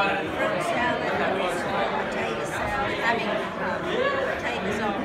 Fruit salad, potato salad, having mean, um, potatoes on